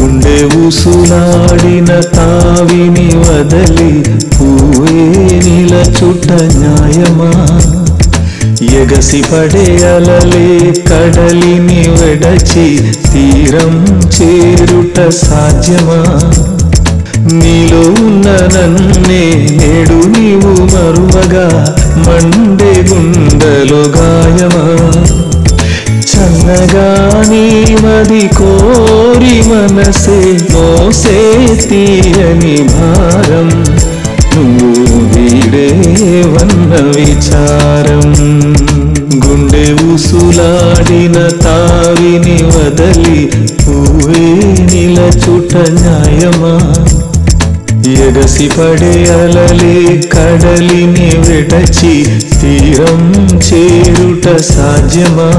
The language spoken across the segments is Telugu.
గుండె ఊసులాడిన తావిని వదలి పూవే నిలచుట న్యాయమా? ఎగసి పడే అలలే కడలిని వెడచి తీరం చేరుట సాధ్యమా? నీలో ఉన్న నన్నే నేడు నీవు మరువగా మండే గుండెలో గాయమా? అనగానే మది కోరి మనసే మోసే తీయని భారం. నువ్వు వీడే వన్న విచారం. గుండె ఉసులాడిన తావిని వదలి పువ్వే నిలచుట న్యాయమా? ఎగసి పడే అలలే కడలిని విడచి తీరం చేరుట సాధ్యమా?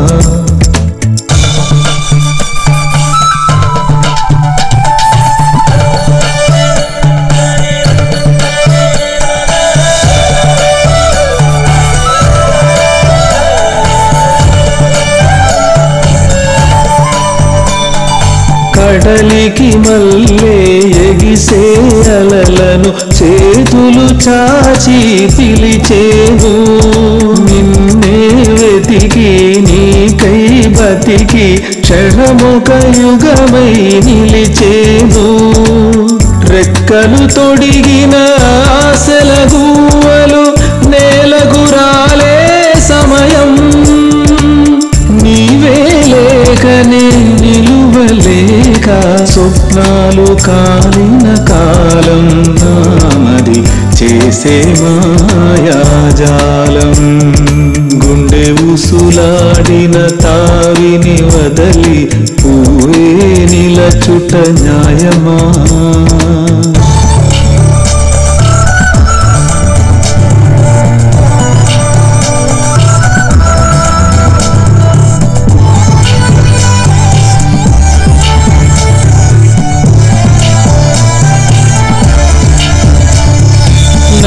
కదలికి మల్లే ఎగిసే అలలను చేతులు చాచి పిలిచేవు. నిన్నే వెతికి నీకై బతికి క్షణముక యుగమై నిలిచేను రెక్కలు తొడిగిన ఆశల గువ్వలు నేలకు రాలే సమయం. నీవే లేకనే నిలువలే స్వప్నాలు కాలిన కాలం నామది చేసే మాయాజాలం. గుండె ఉసులాడిన తావిని వదలి పూవే నిలచుట న్యాయమా?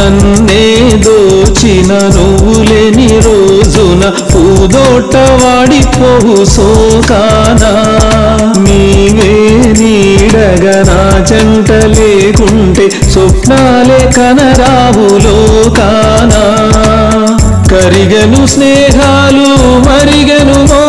నన్నే దోచిన నువ్వులేని రోజున పూదోట వాడిపోవు సోకానా నీవే నీడగా నా జంట లేకుంటే స్వప్నాలే కనరావులో కానా కరిగను స్నేహాలు మరిగను మో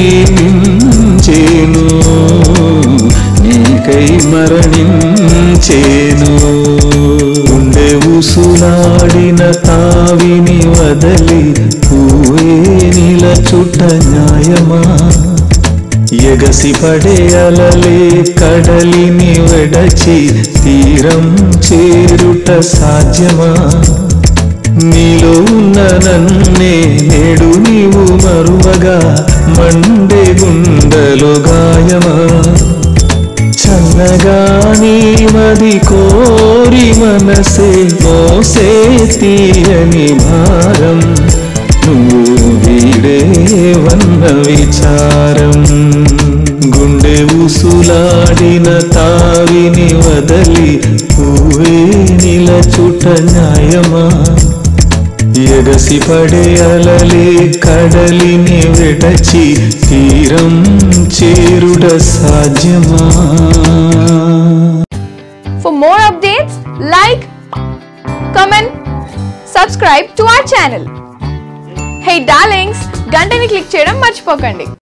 జీవించేను నీకై మరణించేను. ఉండే ఉసులాడిన తావిని వదలి పూవే నిలచుట న్యాయమా? ఎగసి పడే అలలే కడలిని వెడచి తీరం చేరుట సాధ్యమా? నీలో ఉన్న నన్నే నేడు నీవు మరువగా మండే గుండెలు గాయమా? చల్లగా నీమది కోరి మనసే మోసే తీయని భారం. నువ్వు వీడే వన్న విచారం. గుండె ఉసులాడిన తావిని వదలి పువ్వే నిలచుట న్యాయమా? ఎగసి పడే అలలే కడలిని విడచి తీరం చేరుట సాధ్యమా For more updates, like, comment, subscribe to our channel. Hey darlings, గంటని click చేయడం మర్చిపోకండి